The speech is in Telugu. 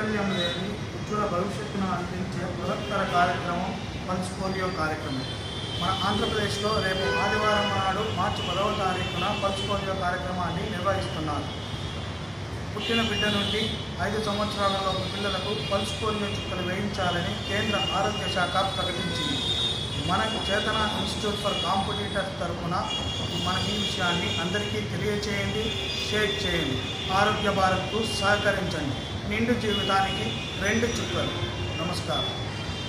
ఉజ్వల భవిష్యత్తును అందించే బృహత్తర కార్యక్రమం పల్స్ పోలియో కార్యక్రమం. మన ఆంధ్రప్రదేశ్లో రేపు ఆదివారం నాడు మార్చి పదవ తారీఖున పల్స్ పోలియో కార్యక్రమాన్ని నిర్వహిస్తున్నారు. పుట్టిన బిడ్డ నుండి ఐదు సంవత్సరాలలోపు పిల్లలకు పల్స్ పోలియో చుక్కలు వేయించాలని కేంద్ర ఆరోగ్య శాఖ ప్రకటించింది. మనకు చేతన ఇన్స్టిట్యూట్ ఫర్ కాంపిటీటర్స్ తరఫున మన ఈ విషయాన్ని అందరికీ తెలియచేయండి షేర్ చేయండి. ఆరోగ్య భారత్కు సహకరించండి. నిండు జీవితానికి రెండు చుక్కలు. నమస్కారం.